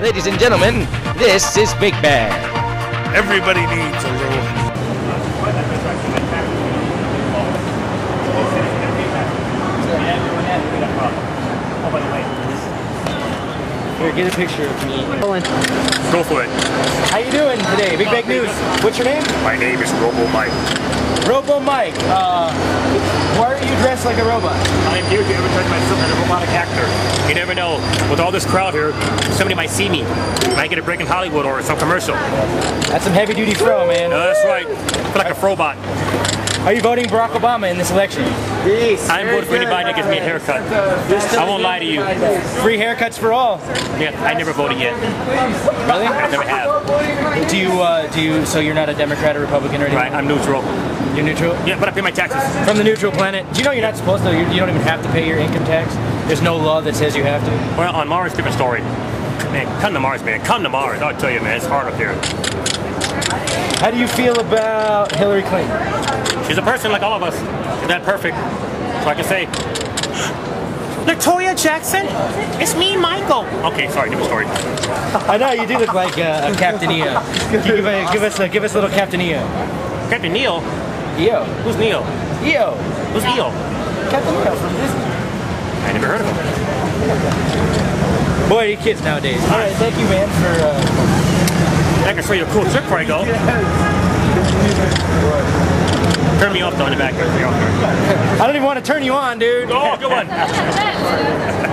Ladies and gentlemen, this is Big Bag. Everybody needs a little. Here, get a picture of me. Go for it. How you doing today? Big Bag News. What's your name? My name is Robo Mike. Robo Mike. Uh, why are you dressed like a robot? I'm here to advertise myself as a robotic actor. You never know. With all this crowd here, somebody might see me. Might get a break in Hollywood or some commercial. That's some heavy duty fro, man. Uh, that's right. I feel like a robot. Are you voting Barack Obama in this election? I'm voting for anybody that gives me a haircut. I won't lie to you. Free haircuts for all. Yeah, I never voted yet. Really? I never have. Do you? Uh, do you? So you're not a Democrat or Republican or anything? Right, I'm neutral. You're neutral. Yeah, but I pay my taxes. From the neutral planet. Do you know you're not supposed to? You, you don't even have to pay your income tax. There's no law that says you have to. Well, on Mars, different story. Man, come to Mars, man. Come to Mars. I'll tell you, man. It's hard up here. How do you feel about Hillary Clinton? She's a person like all of us. She's not perfect. So I can say, Latoya Jackson, it's me, Michael. Okay, sorry, different story. I know you do look like uh, a Captain EO. Give, a, give us a, give us a little Captain EO. Captain Neil? EO. Who's Neil? EO. Who's Eo? Captain EO from Disney. I never heard of him. Boy, you kids nowadays. All right, thank you, man, for. Uh, I can show you a cool trick before I go. Turn me off though in the back. Turn me off. I don't even want to turn you on, dude. Oh, good one.